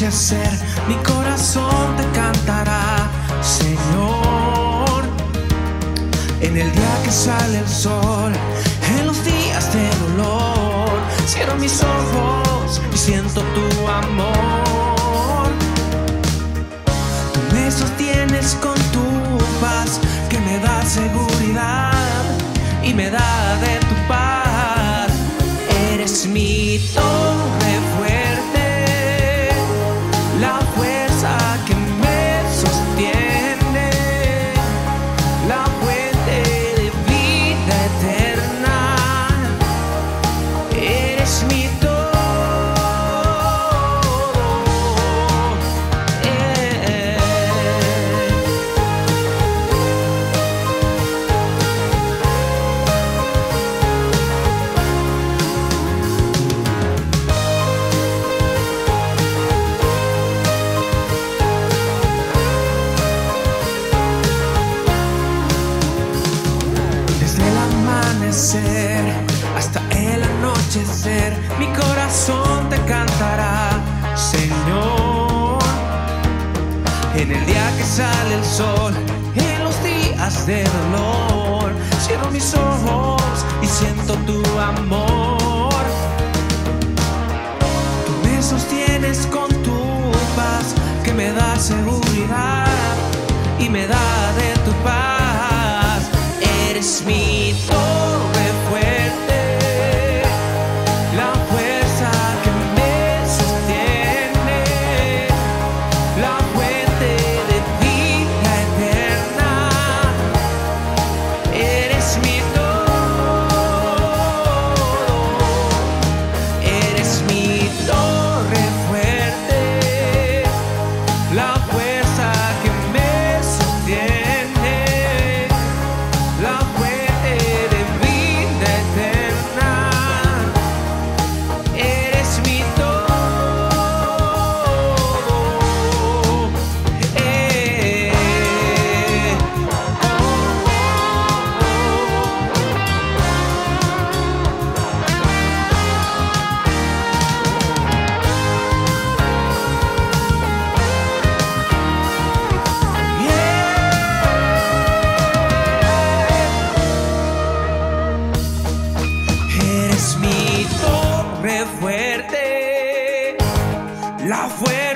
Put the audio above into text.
mi corazón te cantará, Señor. En el día que sale el sol, en los días de dolor, cierro mis ojos y siento tu amor. Tú me sostienes con tu paz que me da seguridad y me da de tu paz. Eres mi torre mi corazón te cantará, Señor. En el día que sale el sol, en los días de dolor, cierro mis ojos y siento tu amor. Tú me sostienes con tu paz que me da seguridad y me da de tu paz. Eres mi todo. fuerte, la fuerza.